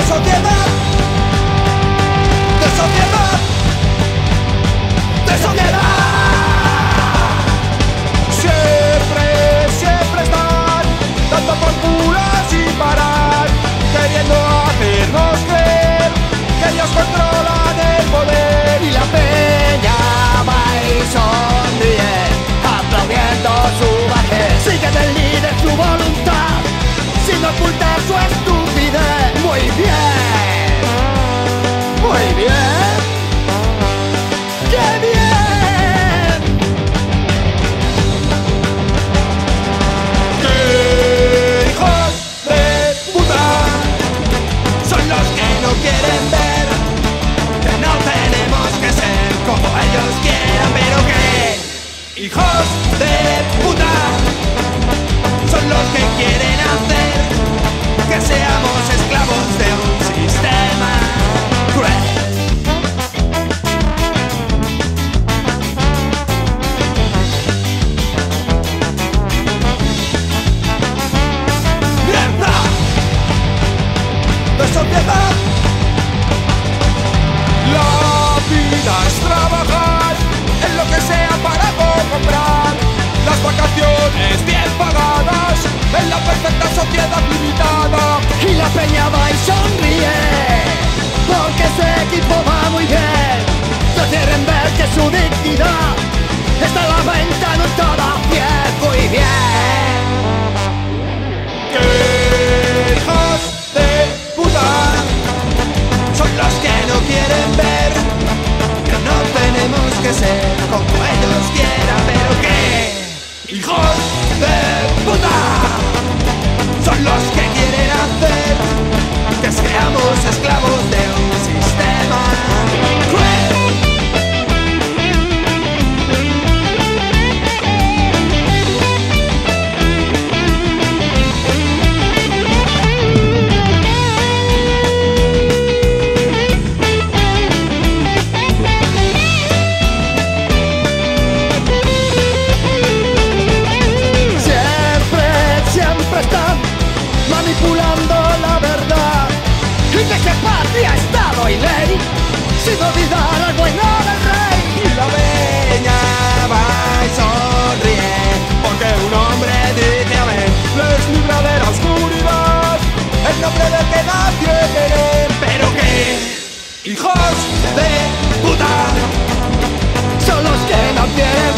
Eu só quero ¡Hijos de puta! Son los que quieren bien pagadas en la perfecta sociedad limitada. Y la peña va y sonríe, porque ese equipo va muy bien. No quieren ver que su dignidad está a la venta, no está y bien. puta son los que quieren hacer que seamos esclavos de un no hay ley, sin olvidar al buen del rey. Y la peña va y sonríe, porque un hombre dice amén, les libra de la oscuridad, el nombre del que nadie quiere. Pero que, hijos de puta, son los que no quieren.